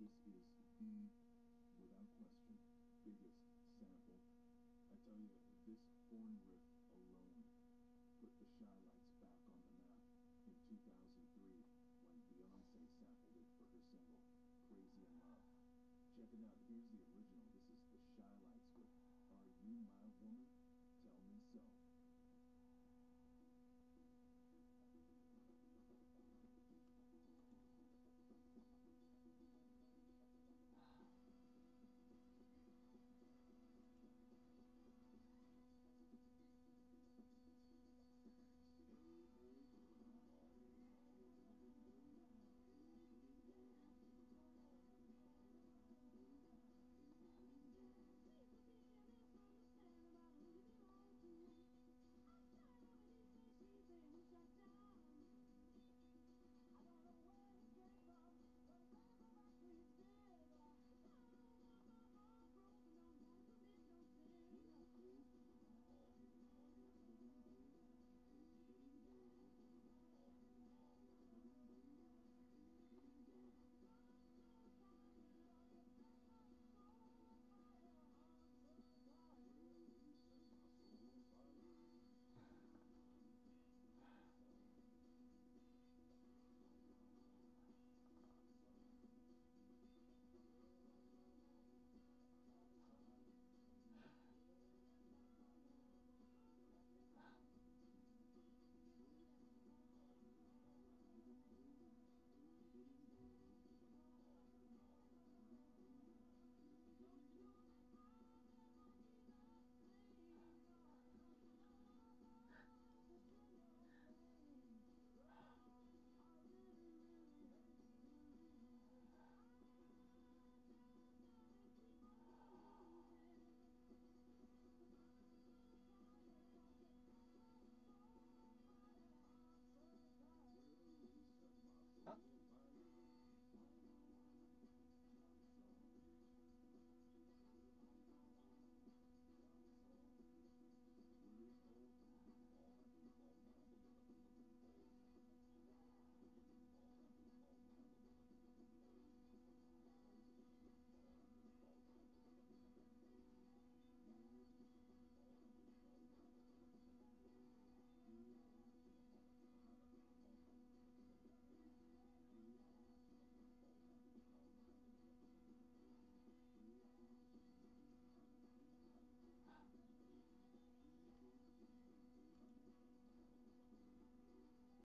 isso.